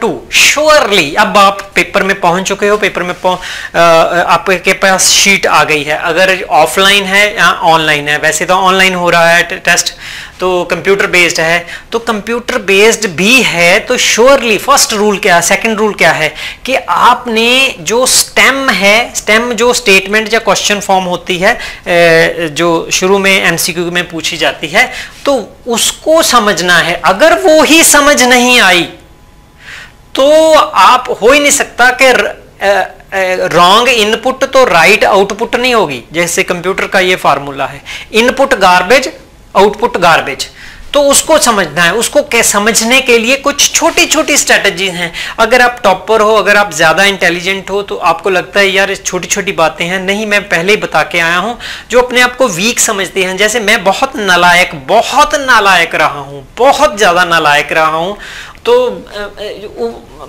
To. Surely अब आप paper में पहुँच चुके हो पेपर में आपके पास शीट आ गई है। अगर ऑफलाइन है, या ऑनलाइन है, वैसे तो ऑनलाइन हो रहा है टेस्ट तो कंप्यूटर बेस्ड है। तो कंप्यूटर बेस्ड भी है तो श्योरली फ़र्स्ट रूल क्या है सेकंड रूल क्या है? कि आपने जो स्टेम है स्टेम जो स्टेटमेंट या क्वेश्चन फॉर्म होती है जो शुरू में एमसीक्यू में पूछी जाती है तो उसको समझना है। अगर वो ही समझ नहीं आई तो आप हो ही नहीं सकता कि रॉन्ग इनपुट तो राइट right आउटपुट नहीं होगी। जैसे कंप्यूटर का ये फार्मूला है। इनपुट गार्बेज आउटपुट गार्बेज तो उसको समझना है। उसको क्या समझने के लिए कुछ छोटी छोटी स्ट्रेटजीज हैं। अगर आप टॉपर हो, अगर आप ज़्यादा इंटेलिजेंट हो तो आपको लगता है, यार छोटी छोटी बातें हैं। नहीं, मैं पहले ही बता के आया हूँ, जो अपने आप को वीक समझते हैं। जैसे मैं बहुत नालायक बहुत नालायक रहा हूँ, बहुत ज़्यादा नालायक रहा हूँ तो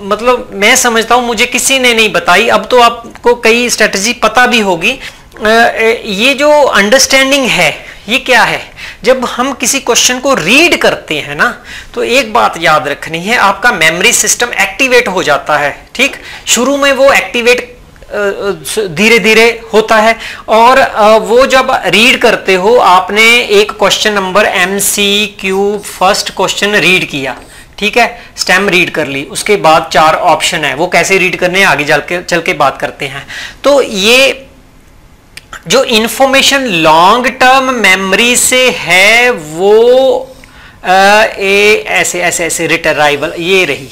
मतलब मैं समझता हूँ, मुझे किसी ने नहीं बताई। अब तो आपको कई स्ट्रेटजी पता भी होगी। ये जो अंडरस्टैंडिंग है, ये क्या है? जब हम किसी क्वेश्चन को रीड करते हैं ना तो एक बात याद रखनी है, आपका मेमोरी सिस्टम एक्टिवेट हो जाता है, ठीक? शुरू में वो एक्टिवेट धीरे धीरे होता है और वो जब रीड करते हो, आपने एक question number M C Q first question read किया। ठीक है? स्टेम रीड कर ली। उसके बाद चार ऑप्शन है। वो कैसे रीड करने आगे चल के चल के बात करते हैं। तो ये जो इंफॉर्मेशन लॉन्ग टर्म मेमोरी से है वो आ, ए, ऐसे ऐसे ऐसे रिटराइवल ये रही।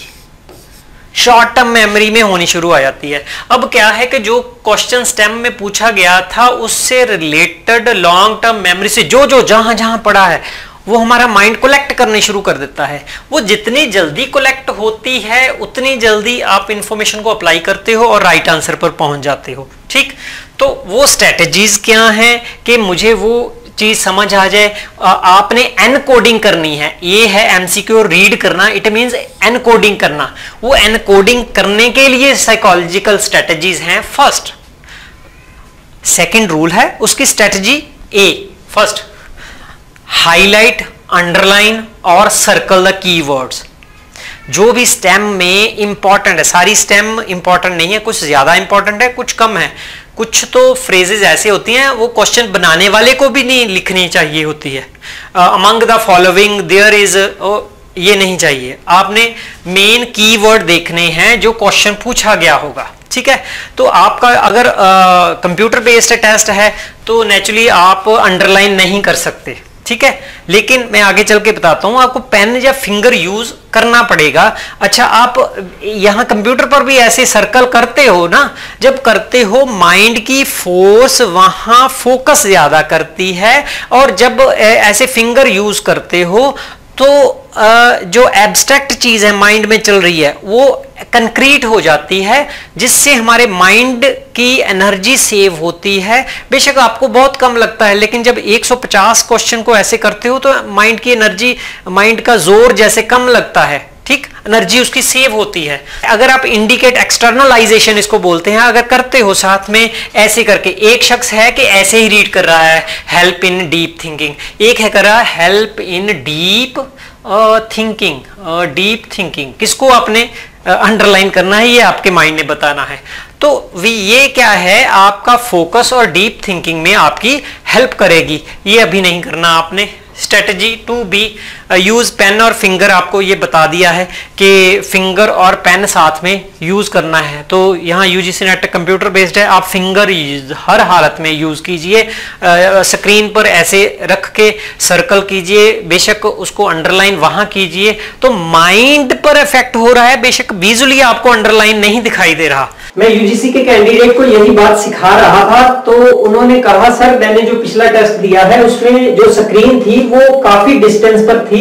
शॉर्ट टर्म मेमोरी में होनी शुरू आ जाती है। अब क्या है कि जो क्वेश्चन स्टेम में पूछा गया था उससे रिलेटेड लॉन्ग टर्म मेमोरी से जो जो जहाँ जहाँ पड़ा है वो हमारा माइंड कलेक्ट करने शुरू कर देता है। वो जितनी जल्दी कलेक्ट होती है, उतनी जल्दी आप इंफॉर्मेशन को अप्लाई करते हो और राइट right आंसर पर पहुँच जाते हो। ठीक? तो वो स्ट्रेटजीज क्या हैं कि मुझे वो चीज़ समझ आ जाए। आपने एन कोडिंग करनी है। ये है एमसीक्यू रीड करना। इट मींस एन कोडिंग करना। वो एन कोडिंग करने के लिए साइकोलॉजिकल स्ट्रेटजीज हैं फ़र्स्ट सेकंड रूल है उसकी strategy a first highlight underline और सर्कल द कीवर्ड्स जो भी स्टेम में इंपॉर्टेंट है, सारी स्टेम इंपॉर्टेंट नहीं है, कुछ ज़्यादा इंपॉर्टेंट है, कुछ कम है। कुछ तो फ्रेजेज ऐसे होती हैं, वो क्वेश्चन बनाने वाले को भी नहीं लिखनी चाहिए होती है। Among the following there is ये नहीं चाहिए। आपने मेन कीवर्ड देखने हैं जो क्वेश्चन पूछा गया होगा, ठीक है? तो आपका अगर कंप्यूटर बेस्ड टेस्ट है तो नेचुरली आप अंडरलाइन नहीं कर सकते। ठीक है? लेकिन मैं आगे चल के बताता हूँ, आपको पेन या फिंगर यूज़ करना पड़ेगा। अच्छा आप यहाँ कंप्यूटर पर भी ऐसे सर्कल करते हो ना, जब करते हो माइंड की फोर्स वहाँ फोकस ज़्यादा करती है, और जब ऐसे फिंगर यूज़ करते हो तो जो एब्स्ट्रैक्ट चीज़ है माइंड में चल रही है, वो कंक्रीट हो जाती है, जिससे हमारे माइंड की एनर्जी सेव होती है। बेशक आपको बहुत कम लगता है, लेकिन जब 150 क्वेश्चन को ऐसे करते हो तो माइंड की एनर्जी माइंड का ज़ोर जैसे कम लगता है। ठीक? एनर्जी उसकी सेव होती है। अगर आप इंडिकेट एक्सटर्नलाइजेशन इसको बोलते हैं अगर करते हो साथ में ऐसे करके एक शख्स है कि ऐसे ही रीड कर रहा है हेल्प इन डीप थिंकिंग एक है कर रहा है help in deep thinking deep thinking किसको आपने अंडरलाइन uh, करना है ये आपके माइंड ने बताना है। तो ये क्या है? आपका फोकस और डीप थिंकिंग में आपकी हेल्प करेगी। ये अभी नहीं करना आपने। Strategy to be use pen और फिंगर आपको ये बता दिया है कि फिंगर और पेन साथ में यूज़ करना है। तो यहाँ U UGC NET computer based है। आप फिंगर हर हालत में यूज़ कीजिए। स्क्रीन पर ऐसे रख के सर्कल कीजिए। बेशक उसको अंडरलाइन वहाँ कीजिए। तो माइंड पर इफ़ेक्ट हो रहा है। बेशक विजुअली आपको अंडरलाइन नहीं दिखाई दे रहा। मैं यूजीसी के कैंडिडेट को यही बात सिखा रहा था। तो उन्होंने कहा, सर, मैंने जो पिछला टेस्ट दिया है, उसमें जो स्क्रीन थी, वो काफ़ी डिस्टेंस पर थी।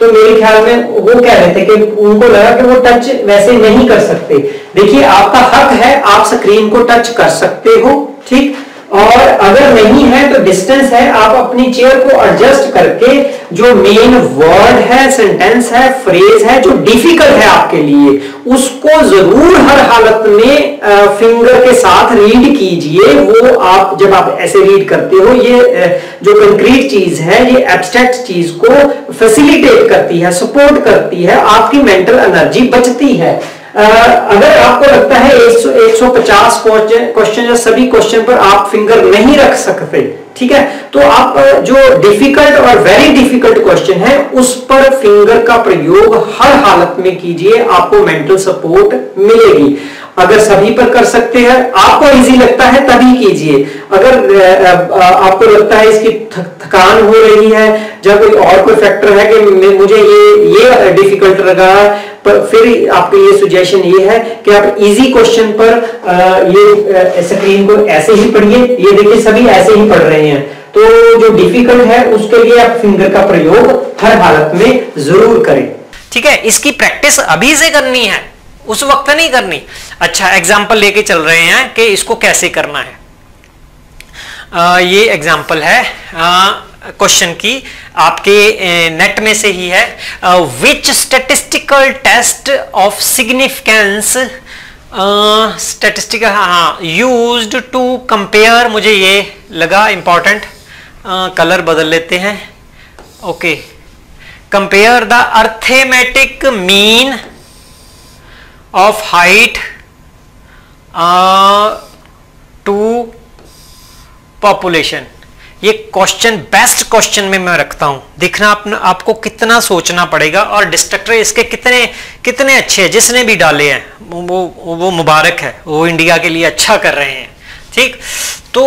तो मेरे ख्याल में वो कह रहे थे कि उनको लगा कि वो टच वैसे नहीं कर सकते। देखिए, आपका हक है, आप स्क्रीन को टच कर सकते हो, ठीक? और अगर नहीं है तो डिस्टेंस है, आप अपनी चेयर को एडजस्ट करके जो मेन वर्ड है सेंटेंस है फ्रेज है, जो डिफ़िकल्ट है आपके लिए, उसको ज़रूर हर हालत में फिंगर के साथ रीड कीजिए। वो आप जब आप ऐसे रीड करते हो, ये जो कंक्रीट चीज़ है, ये एब्स्ट्रैक्ट चीज़ को फैसिलिटेट करती है सपोर्ट करती है, आपकी मेंटल एनर्जी बचती है। अगर आपको लगता है 100 150 क्वेश्चन या सभी क्वेश्चन पर आप फिंगर नहीं रख सकते, ठीक है? तो आप जो डिफ़िकल्ट और वेरी डिफ़िकल्ट क्वेश्चन है, उस पर फिंगर का प्रयोग हर हालत में कीजिए, आपको मेंटल सपोर्ट मिलेगी। अगर सभी पर कर सकते हैं, आपको इजी लगता है, तभी कीजिए। अगर आपको लगता है इसकी थकान हो रही है जब कोई और कोई फैक्टर है कि मुझे ये ये डिफ़िकल्ट लगा, पर फिर आपके लिए सुजेशन ये है कि आप इजी क्वेश्चन पर ये स्क्रीन को ऐसे ही पढ़िए। ये देखिए, सभी ऐसे ही पढ़ रहे हैं। तो जो डिफ़िकल्ट है, उसके लिए आप फिंगर का प्रयोग हर हालत में ज़रूर करें। ठीक है, इसकी प्रैक्टिस अभी से करनी है। उस वक्त नहीं करनी। अच्छा एग्ज़ाम्पल लेके चल रहे हैं कि इसको कैसे करना है। आ, ये एग्ज़ाम्पल है। क्वेश्चन की आपके नेट में से ही है। Which statistical test of significance statistical हाँ यूज़ टू कंपेयर मुझे ये लगा इंपॉर्टेंट कलर बदल लेते हैं। Okay compare the arithmetic mean of height two population ये क्वेश्चन बेस्ट क्वेश्चन में मैं रखता हूँ। देखना आप, आपको कितना सोचना पड़ेगा और डिस्ट्रक्टर इसके कितने कितने अच्छे हैं जिसने भी डाले हैं। वो वो मुबारक है। वो इंडिया के लिए अच्छा कर रहे हैं। ठीक? तो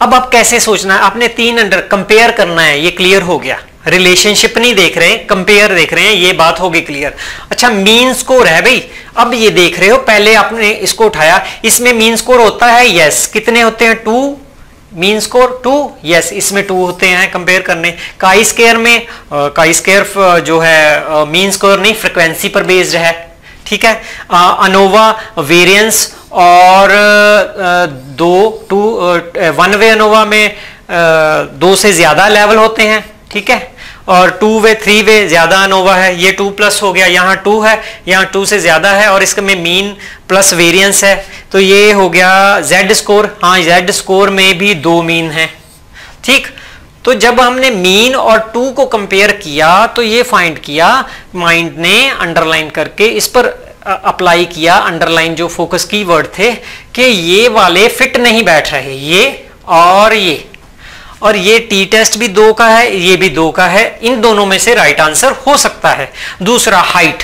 अब आप कैसे सोचना है? आपने तीन अंडर कंपेयर करना है। ये क्लियर हो गया। रिलेशनशिप नहीं देख रहे हैं कंपेयर देख रहे हैं ये बात होगी क्लियर अच्छा मीन स्कोर है भाई अब ये देख रहे हो पहले आपने इसको उठाया इसमें मीन स्कोर होता है यस कितने होते हैं? Two mean score two yes इसमें टू होते हैं कंपेयर करने। काई स्केयर में काई स्केयर जो है मीन स्कोर नहीं फ्रिक्वेंसी पर बेस्ड है ठीक है? अनोवा वेरियंस और आ, दो टू वन वे अनोवा में आ, दो से ज़्यादा लेवल होते हैं। ठीक है? और टू वे थ्री वे ज़्यादा अनोवा है, ये टू प्लस हो गया, यहाँ टू है, यहाँ टू से ज़्यादा है, और इसमें मीन प्लस वेरियंस है। तो ये हो गया जेड स्कोर हाँ जेड स्कोर में भी दो मीन है। ठीक? तो जब हमने मीन और टू को कंपेयर किया तो ये फाइंड किया माइंड ने अंडरलाइन करके, इस पर अप्लाई किया अंडरलाइन जो फोकस की वर्ड थे, कि ये वाले फिट नहीं बैठ रहे, ये और ये। और ये टी टेस्ट भी दो का है ये भी दो का है। इन दोनों में से राइट आंसर हो सकता है। दूसरा हाइट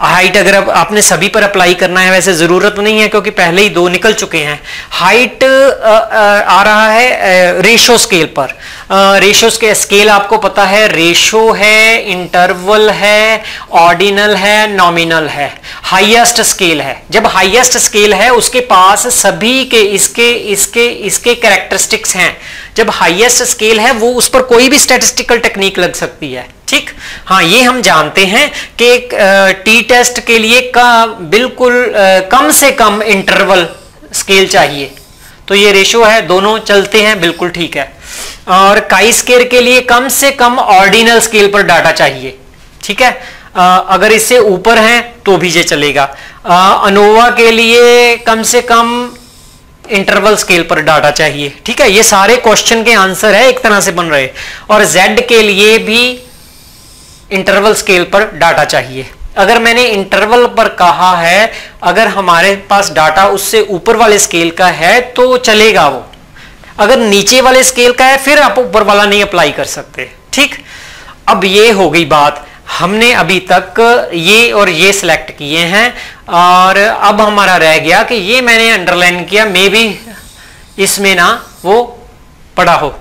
हाइट अगर अब आपने सभी पर अप्लाई करना है वैसे ज़रूरत नहीं है क्योंकि पहले ही दो निकल चुके हैं। हाइट आ आ, आ रहा है रेशो स्केल पर। रेशो के स्केल आपको पता है रेशो है इंटरवल है ऑर्डिनल है नॉमिनल है। हाईएस्ट स्केल है। जब हाईएस्ट स्केल है, उसके पास सभी के इसके इसके इसके कैरेक्टरिस्टिक्स हैं। जब हाईएस्ट स्केल है, वो उस पर कोई भी स्टेटिस्टिकल टेक्निक लग सकती है। ठीक? हाँ ये हम जानते हैं कि टी टेस्ट के लिए का बिल्कुल कम से कम इंटरवल स्केल चाहिए। तो ये रेशो है, दोनों चलते हैं, बिल्कुल ठीक है। और काई स्केयर के लिए कम से कम ऑर्डिनल स्केल पर डाटा चाहिए। ठीक है? आ, अगर इससे ऊपर है तो भी ये चलेगा। अनोवा के लिए कम से कम इंटरवल स्केल पर डाटा चाहिए। ठीक है? ये सारे क्वेश्चन के आंसर है एक तरह से बन रहे। और जेड के लिए भी इंटरवल स्केल पर डाटा चाहिए। अगर मैंने इंटरवल पर कहा है अगर हमारे पास डाटा उससे ऊपर वाले स्केल का है तो चलेगा वो। अगर नीचे वाले स्केल का है, फिर आप ऊपर वाला नहीं अप्लाई कर सकते। ठीक? अब ये हो गई बात। हमने अभी तक ये और ये सिलेक्ट किए हैं और अब हमारा रह गया कि ये मैंने अंडरलाइन किया मे बी इसमें ना वो पड़ा हो।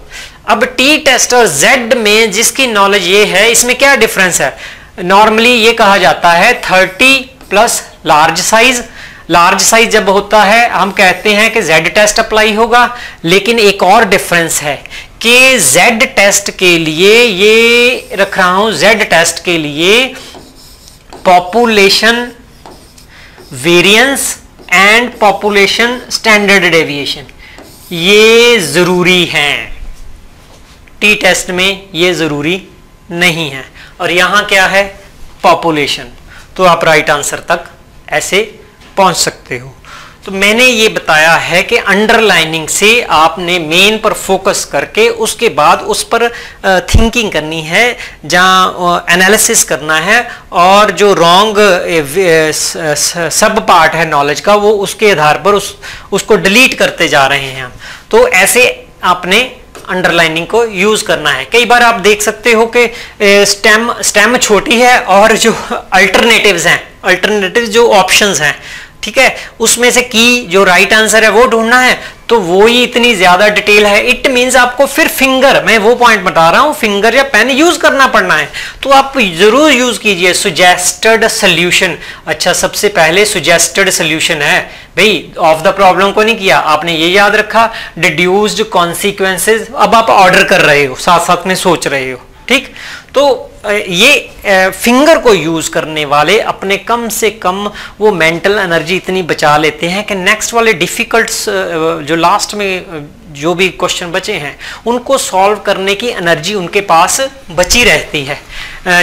अब टी टेस्ट और जेड में जिसकी नॉलेज ये है, इसमें क्या डिफरेंस है? नॉर्मली ये कहा जाता है thirty plus large size large size जब होता है, हम कहते हैं कि जेड टेस्ट अप्लाई होगा, लेकिन एक और डिफरेंस है कि जेड टेस्ट के लिए ये रख रहा हूँ जेड टेस्ट के लिए population variance and population standard deviation ये ज़रूरी है। टी टेस्ट में ये ज़रूरी नहीं है। और यहाँ क्या है? पॉपुलेशन तो आप राइट आंसर तक ऐसे पहुँच सकते हो। तो मैंने ये बताया है कि अंडरलाइनिंग से आपने मेन पर फोकस करके उसके बाद उस पर थिंकिंग करनी है, जहाँ एनालिसिस करना है और जो रॉन्ग सब पार्ट है नॉलेज का, वो उसके आधार पर उस, उसको डिलीट करते जा रहे हैं तो ऐसे आपने अंडरलाइनिंग को यूज़ करना है। कई बार आप देख सकते हो कि स्टेम स्टेम छोटी है और जो अल्टरनेटिव्स हैं अल्टरनेटिव जो ऑप्शंस हैं ठीक है? उसमें से की जो राइट right आंसर है, वो ढूंढना है तो वो ही इतनी ज़्यादा डिटेल है। इट मींस आपको फिर फिंगर मैं वो पॉइंट बता रहा हूँ फिंगर या पेन यूज़ करना पड़ना है। तो आप ज़रूर यूज़ कीजिए सुजेस्टेड सोल्यूशन अच्छा सबसे पहले सुजेस्टेड सोल्यूशन है। भाई ऑफ़ द प्रॉब्लम को नहीं किया, आपने ये याद रखा डिड्यूस्ड कॉन्सिक्वेंसेज अब आप ऑर्डर कर रहे हो साथ साथ में सोच रहे हो, ठीक? तो ये फिंगर को यूज़ करने वाले अपने कम से कम वो मेंटल एनर्जी इतनी बचा लेते हैं कि नेक्स्ट वाले डिफ़िकल्ट जो लास्ट में जो भी क्वेश्चन बचे हैं उनको सॉल्व करने की एनर्जी उनके पास बची रहती है।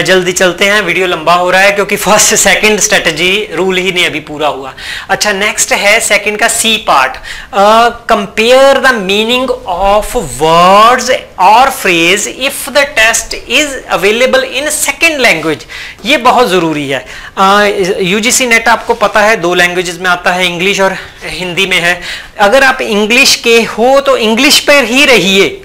जल्दी चलते हैं वीडियो लंबा हो रहा है क्योंकि फ़र्स्ट सेकंड स्ट्रेटजी रूल ही नहीं अभी पूरा हुआ। अच्छा नेक्स्ट है सेकंड का C part compare the meaning of words और phrase if the test is available in second language ये बहुत ज़रूरी है। यूजीसी uh, नेट आपको पता है दो लैंग्वेजेस में आता है इंग्लिश और हिंदी में है। अगर आप इंग्लिश के हो तो इंग्लिश पर ही रहिए।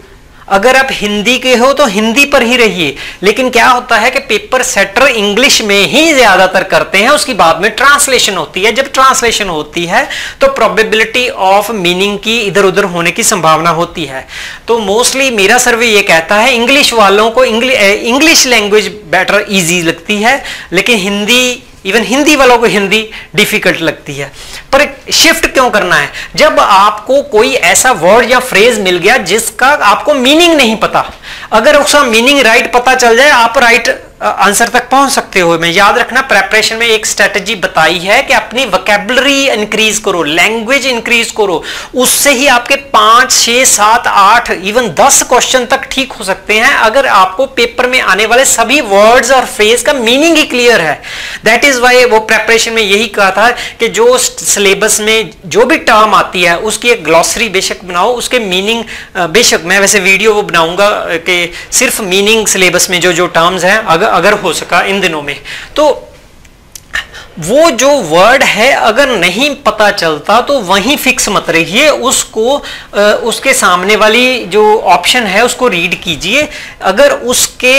अगर आप हिंदी के हो तो हिंदी पर ही रहिए। लेकिन क्या होता है कि पेपर सेटर इंग्लिश में ही ज़्यादातर करते हैं, उसकी बाद में ट्रांसलेशन होती है। जब ट्रांसलेशन होती है तो प्रोबेबिलिटी ऑफ़ मीनिंग की इधर उधर होने की संभावना होती है। तो मोस्टली मेरा सर्वे ये कहता है, इंग्लिश वालों को इंग्लिश लैंग्वेज बेटर ईजी लगती है, लेकिन हिंदी इवन हिंदी वालों को हिंदी डिफ़िकल्ट लगती है। पर शिफ्ट क्यों करना है? जब आपको कोई ऐसा वर्ड या फ्रेज मिल गया जिसका आपको मीनिंग नहीं पता, अगर उसका मीनिंग राइट पता चल जाए, आप राइट आंसर तक पहुँच सकते हो। मैं याद रखना प्रेपरेशन में एक स्ट्रेटजी बताई है कि अपनी वकेबलरी इंक्रीज करो लैंग्वेज इंक्रीज करो। उससे ही आपके पाँच, छह, सात, आठ इवन दस क्वेश्चन तक ठीक हो सकते हैं। अगर आपको पेपर में आने वाले सभी वर्ड्स और फ्रेज का मीनिंग ही क्लियर है। दैट इज़ वाई वो प्रेपरेशन में यही कहा था कि जो सिलेबस में जो भी टर्म आती है, उसकी एक ग्लॉसरी बेशक बनाओ, उसके मीनिंग बेशक मैं वैसे वीडियो वो बनाऊँगा कि सिर्फ़ मीनिंग सिलेबस में जो जो टर्म्स हैं अगर अगर हो सका इन दिनों में। तो वो जो वर्ड है, अगर नहीं पता चलता तो वहीं फिक्स मत रहिए। उसको उसके सामने वाली जो ऑप्शन है, उसको रीड कीजिए। अगर उसके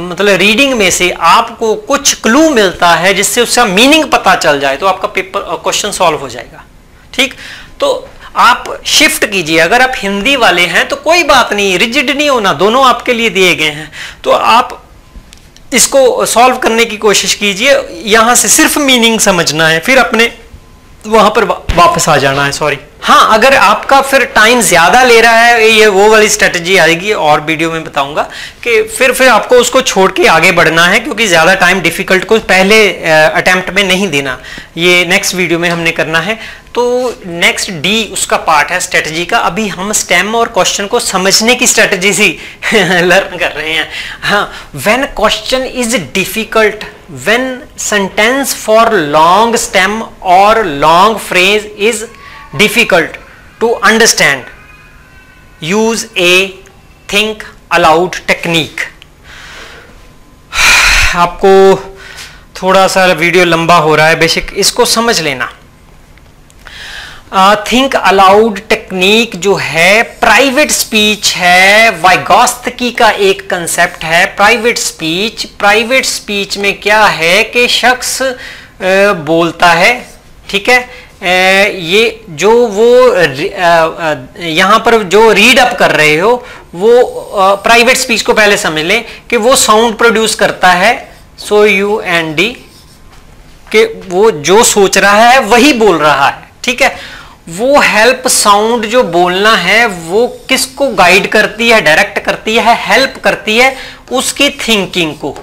मतलब रीडिंग में से आपको कुछ क्लू मिलता है, जिससे उसका मीनिंग पता चल जाए तो आपका पेपर क्वेश्चन सॉल्व हो जाएगा। ठीक? तो आप शिफ्ट कीजिए। अगर आप हिंदी वाले हैं तो कोई बात नहीं रिजिड नहीं होना। दोनों आपके लिए दिए गए हैं। तो आप इसको सॉल्व करने की कोशिश कीजिए। यहाँ से सिर्फ़ मीनिंग समझना है, फिर अपने वहाँ पर वापस आ जाना है सॉरी हाँ अगर आपका फिर टाइम ज़्यादा ले रहा है, ये वो वाली स्ट्रेटजी आएगी और वीडियो में बताऊँगा कि फिर फिर आपको उसको छोड़ के आगे बढ़ना है, क्योंकि ज़्यादा टाइम डिफ़िकल्ट को पहले अटेम्प्ट में नहीं देना। ये नेक्स्ट वीडियो में हमने करना है। तो नेक्स्ट डी उसका पार्ट है स्ट्रेटजी का। अभी हम स्टेम और क्वेश्चन को समझने की स्ट्रेटजी ही लर्न कर रहे हैं। हाँ when question is difficult when sentence for long stem और long phrase is difficult to understand use a think aloud technique आपको थोड़ा सा वीडियो लंबा हो रहा है बेसिक इसको समझ लेना। थिंक अलाउड टेक्निक जो है प्राइवेट स्पीच है वाइगोस्तकी का एक कंसेप्ट है प्राइवेट स्पीच प्राइवेट स्पीच में क्या है कि शख्स uh, बोलता है ठीक है? ये जो वो यहाँ पर जो रीड अप कर रहे हो, वो प्राइवेट स्पीच को पहले समझ लें कि वो साउंड प्रोड्यूस करता है सो यू एंड डी कि वो जो सोच रहा है, वही बोल रहा है, ठीक है? वो हेल्प साउंड जो बोलना है, वो किसको गाइड करती है डायरेक्ट करती है हेल्प करती है, उसकी थिंकिंग को।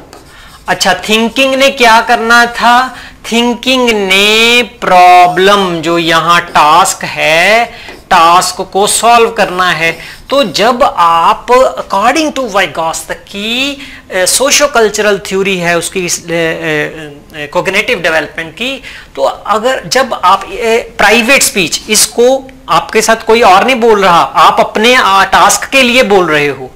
अच्छा थिंकिंग ने क्या करना था? थिंकिंग ने प्रॉब्लम जो यहाँ टास्क है टास्क को सॉल्व करना है। तो जब आप अकॉर्डिंग टू वाइगॉस्त की सोशो कल्चरल थ्योरी है, उसकी कोग्नेटिव डेवलपमेंट की तो अगर जब आप प्राइवेट स्पीच इसको आपके साथ कोई और नहीं बोल रहा, आप अपने टास्क के लिए बोल रहे हो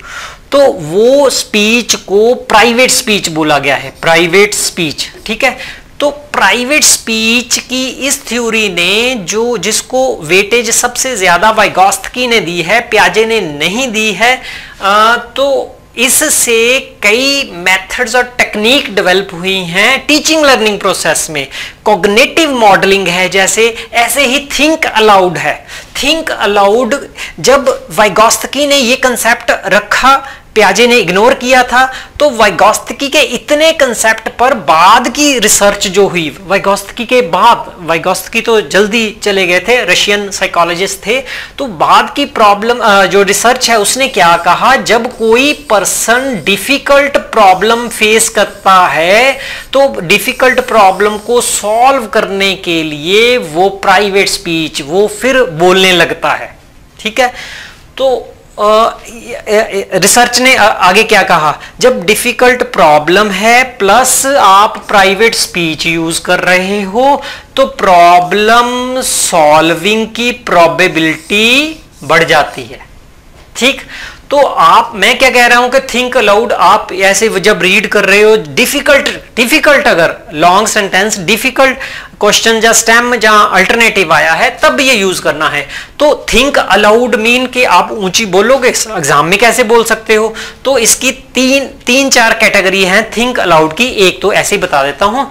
तो वो स्पीच को प्राइवेट स्पीच बोला गया है प्राइवेट स्पीच ठीक है? तो प्राइवेट स्पीच की इस थ्योरी ने जो जिसको वेटेज सबसे ज़्यादा वाइगॉस्थकी ने दी है प्याजे ने नहीं दी है आ, तो इससे कई मेथड्स और टेक्निक डेवलप हुई हैं टीचिंग लर्निंग प्रोसेस में। कॉग्नेटिव मॉडलिंग है जैसे ऐसे ही थिंक अलाउड है। थिंक अलाउड जब वाइगॉस्थकी ने ये कंसेप्ट रखा प्याजे ने इग्नोर किया था तो वाइगोस्तकी के इतने कंसेप्ट पर बाद की रिसर्च जो हुई वाइगोस्तकी के बाद वाइगोस्तकी तो जल्दी चले गए थे रशियन साइकोलॉजिस्ट थे तो बाद की प्रॉब्लम जो रिसर्च है, उसने क्या कहा, जब कोई पर्सन डिफ़िकल्ट प्रॉब्लम फेस करता है तो डिफ़िकल्ट प्रॉब्लम को सॉल्व करने के लिए वो प्राइवेट स्पीच वो फिर बोलने लगता है, ठीक है? तो रिसर्च ने आगे क्या कहा? जब डिफ़िकल्ट प्रॉब्लम है प्लस आप प्राइवेट स्पीच यूज़ कर रहे हो तो प्रॉब्लम सॉल्विंग की प्रोबेबिलिटी बढ़ जाती है। ठीक? तो आप, मैं क्या कह रहा हूँ कि थिंक अलाउड आप ऐसे जब रीड कर रहे हो डिफ़िकल्ट डिफ़िकल्ट अगर लॉन्ग सेंटेंस डिफ़िकल्ट क्वेश्चन या स्टेम जहाँ अल्टरनेटिव आया है, तब ये यूज़ करना है। तो थिंक अलाउड मीन कि आप ऊँची बोलोगे एग्ज़ाम में कैसे बोल सकते हो? तो इसकी तीन तीन चार कैटेगरी हैं थिंक अलाउड की। एक तो ऐसे ही बता देता हूँ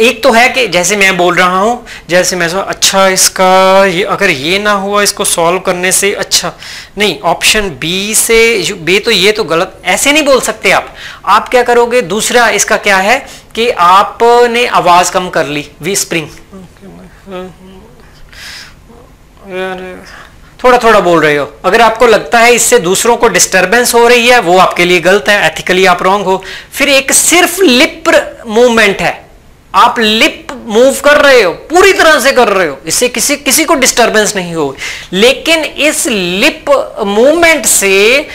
एक तो है कि जैसे मैं बोल रहा हूँ, जैसे मैं सो अच्छा इसका ये, अगर ये ना हुआ इसको सॉल्व करने से अच्छा। नहीं ऑप्शन बी से बे तो ये तो गलत, ऐसे नहीं बोल सकते आप। आप क्या करोगे, दूसरा इसका क्या है कि आपने आवाज़ कम कर ली वी स्प्रिंग थोड़ा थोड़ा बोल रहे हो। अगर आपको लगता है इससे दूसरों को डिस्टरबेंस हो रही है, वो आपके लिए गलत है एथिकली आप रॉन्ग हो। फिर एक सिर्फ़ लिप मूवमेंट है। आप लिप मूव कर रहे हो, पूरी तरह से कर रहे हो, इससे किसी किसी को डिस्टरबेंस नहीं हो लेकिन इस लिप मूवमेंट से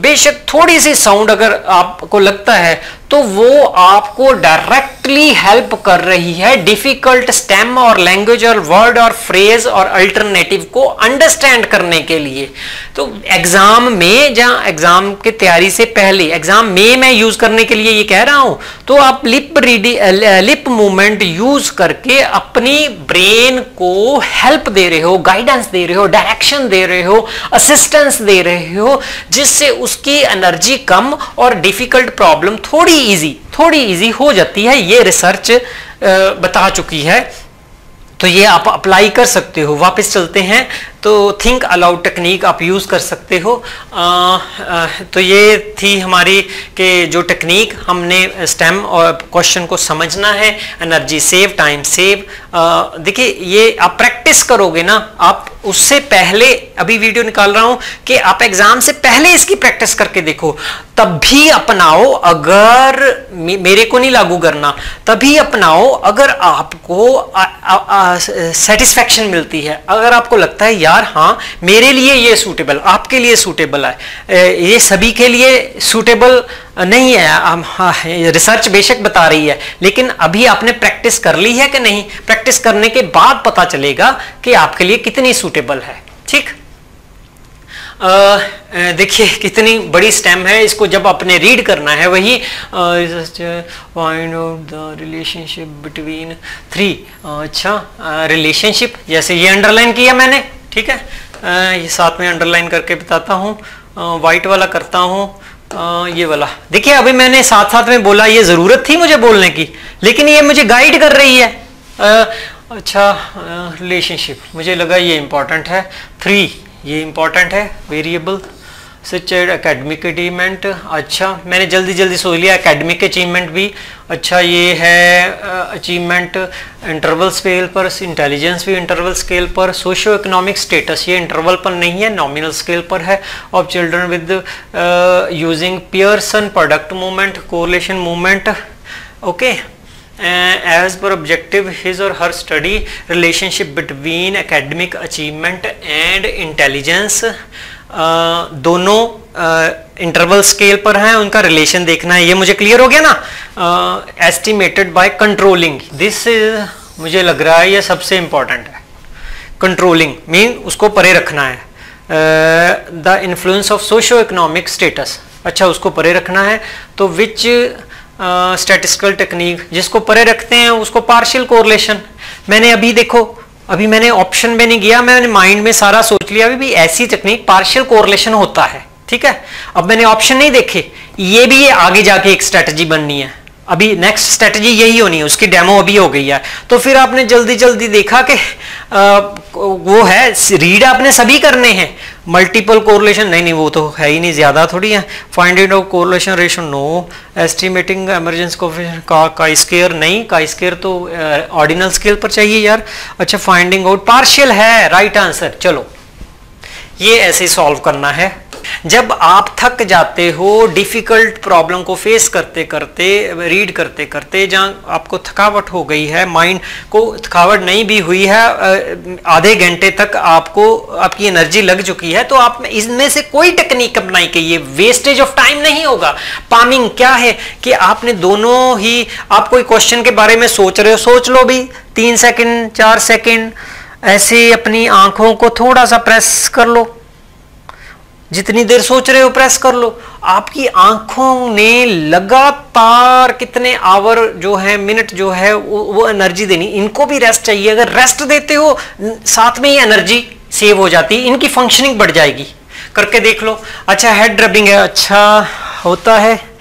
बेशक थोड़ी सी साउंड अगर आपको लगता है तो वो आपको डायरेक्टली हेल्प कर रही है डिफ़िकल्ट स्टेम और लैंग्वेज और वर्ड और फ्रेज और अल्टरनेटिव को अंडरस्टैंड करने के लिए। तो एग्ज़ाम में, जहाँ एग्ज़ाम की तैयारी से पहले एग्ज़ाम में मैं यूज़ करने के लिए ये कह रहा हूँ तो आप lip reading lip movement use करके अपनी ब्रेन को हेल्प दे रहे हो गाइडेंस दे रहे हो डायरेक्शन दे रहे हो असिस्टेंस दे रहे हो जिससे उसकी एनर्जी कम और डिफ़िकल्ट प्रॉब्लम थोड़ी इजी थोड़ी इजी हो जाती है, ये रिसर्च बता चुकी है। तो ये आप अप्लाई कर सकते हो। वापस चलते हैं। तो थिंक अलाउड टेक्निक आप यूज़ कर सकते हो। आ, आ, तो ये थी हमारी कि जो टेक्निक हमने स्टेम और क्वेश्चन को समझना है एनर्जी सेव टाइम सेव देखिए ये आप प्रैक्टिस करोगे ना आप उससे पहले अभी वीडियो निकाल रहा हूँ कि आप एग्ज़ाम से पहले इसकी प्रैक्टिस करके देखो। तब भी अपनाओ अगर मेरे को नहीं लागू करना तभी अपनाओ अगर आपको सेटिस्फेक्शन मिलती है। अगर आपको लगता है यार हाँ मेरे लिए ये सूटेबल आपके लिए सूटेबल है। ये सभी के लिए सूटेबल नहीं है हाँ, रिसर्च बेशक बता रही है लेकिन अभी आपने प्रैक्टिस कर ली है कि नहीं? प्रैक्टिस करने के बाद पता चलेगा कि आपके लिए कितनी सूटेबल है ठीक? देखिए कितनी बड़ी स्टेम है इसको जब आपने रीड करना है वही point the relationship between three अच्छा रिलेशनशिप जैसे ये अंडरलाइन किया मैंने ठीक है? आ, ये साथ में अंडरलाइन करके बताता हूँ। वाइट वाला करता हूँ। ये वाला। देखिए अभी मैंने साथ साथ में बोला ये ज़रूरत थी मुझे बोलने की लेकिन ये मुझे गाइड कर रही है। आ, अच्छा रिलेशनशिप मुझे लगा ये इंपॉर्टेंट है। थ्री ये इंपॉर्टेंट है। वेरिएबल सच एकेडमिक अचीवमेंट अच्छा मैंने जल्दी जल्दी सोच लिया एकेडमिक अचीवमेंट भी। अच्छा ये है अचीवमेंट इंटरवल स्केल पर इंटेलिजेंस भी इंटरवल स्केल पर सोशो इकोनॉमिक स्टेटस ये इंटरवल पर नहीं है नॉमिनल स्केल पर है। Of children with using Pearson product movement correlation movement okay age पर ऑब्जेक्टिव हिज और हर study relationship between academic achievement and intelligence दोनों इंटरवल स्केल पर हैं, उनका रिलेशन देखना है। ये मुझे क्लियर हो गया ना? एस्टिमेटेड बाय कंट्रोलिंग दिस मुझे लग रहा है ये सबसे इंपॉर्टेंट है। कंट्रोलिंग मीन उसको परे रखना है। The influence of socio economic status अच्छा उसको परे रखना है। तो विच स्टेटिस्टिकल टेक्निक जिसको परे रखते हैं, उसको पार्शियल कोरिलेशन मैंने अभी देखो अभी मैंने ऑप्शन में नहीं गया, मैंने माइंड में सारा सोच लिया, अभी भी ऐसी तकनीक पार्शियल कोरिलेशन होता है, ठीक है? अब मैंने ऑप्शन नहीं देखे, ये भी ये आगे जाके एक स्ट्रेटजी बननी है। अभी नेक्स्ट स्ट्रेटजी यही होनी है, उसकी डेमो अभी हो गई है। तो फिर आपने जल्दी जल्दी देखा कि वो है रीड आपने सभी करने हैं। मल्टीपल कोरिलेशन नहीं नहीं, वो तो है ही नहीं, ज़्यादा थोड़ी है। Find it of correlation ratio no estimating emergence का का स्केयर नहीं, का स्केयर तो ऑर्डिनल स्केल पर चाहिए यार। अच्छा फाइंडिंग आउट पार्शियल है राइट right आंसर चलो। ये ऐसे सॉल्व करना है। जब आप थक जाते हो डिफ़िकल्ट प्रॉब्लम को फेस करते करते रीड करते करते, जहाँ आपको थकावट हो गई है माइंड को थकावट नहीं भी हुई है आधे घंटे तक आपको, आपकी एनर्जी लग चुकी है तो आप इसमें से कोई टेक्निक अपनाई कि ये वेस्टेज ऑफ़ टाइम नहीं होगा। पामिंग क्या है कि आपने दोनों ही, आप कोई क्वेश्चन के बारे में सोच रहे हो, सोच लो भी। तीन सेकंड चार सेकंड ऐसे अपनी आँखों को थोड़ा सा प्रेस कर लो। जितनी देर सोच रहे हो प्रेस कर लो। आपकी आँखों ने लगातार कितने आवर जो है मिनट जो है वो, वो एनर्जी देनी। इनको भी रेस्ट चाहिए। अगर रेस्ट देते हो साथ में ही एनर्जी सेव हो जाती। है इनकी फंक्शनिंग बढ़ जाएगी। करके देख लो। अच्छा हेड रबिंग है। अच्छा होता है।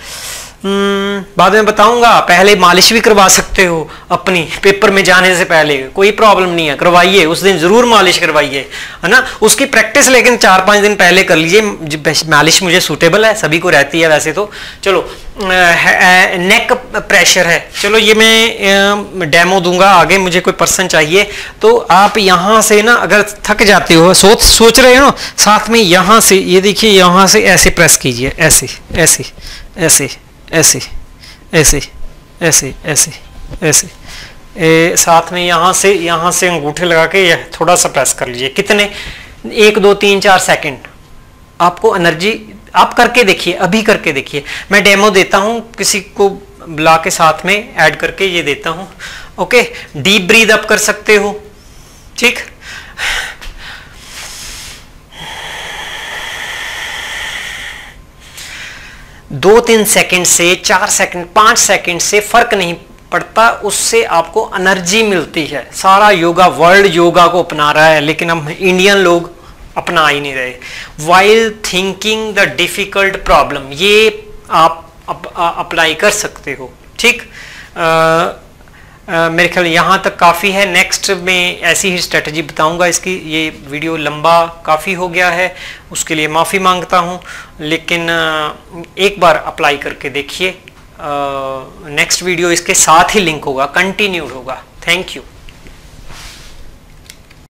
बाद में बताऊँगा। पहले मालिश भी करवा सकते हो अपनी, पेपर में जाने से पहले। कोई प्रॉब्लम नहीं है, करवाइए, उस दिन ज़रूर मालिश करवाइए, है ना? उसकी प्रैक्टिस लेकिन चार पाँच दिन पहले कर लीजिए। मालिश मुझे सूटेबल है, सभी को रहती है वैसे तो। चलो नेक प्रेशर है। चलो, ये मैं डेमो दूँगा, आगे मुझे कोई पर्सन चाहिए। तो आप यहाँ से ना, अगर थक जाते हो, सोच सोच रहे हो ना, साथ में यहाँ से, ये देखिए, यहाँ से ऐसे प्रेस कीजिए, ऐसे ऐसे ऐसे। ऐसे ऐसे ऐसे ऐसे ऐसे। ए, साथ में यहाँ से यहाँ से अंगूठे लगा के थोड़ा सा प्रेस कर लीजिए। कितने? एक दो तीन चार सेकंड आपको एनर्जी आप करके देखिए अभी करके देखिए। मैं डेमो देता हूँ किसी को बुला के साथ में ऐड करके ये देता हूँ। ओके डीप ब्रीद अप कर सकते हो। ठीक? दो तीन सेकंड से चार सेकंड पाँच सेकंड से फ़र्क नहीं पड़ता उससे आपको एनर्जी मिलती है। सारा योगा वर्ल्ड योगा को अपना रहा है लेकिन हम इंडियन लोग अपना ही नहीं रहे। While thinking the difficult problem ये आप अप, अप्लाई कर सकते हो ठीक? मेरे ख्याल यहाँ तक काफ़ी है। नेक्स्ट में ऐसी ही स्ट्रेटजी बताऊँगा इसकी। ये वीडियो लंबा काफ़ी हो गया है। उसके लिए माफ़ी माँगता हूँ। लेकिन एक बार अप्लाई करके देखिए। नेक्स्ट वीडियो इसके साथ ही लिंक होगा। कंटिन्यूड होगा। Thank you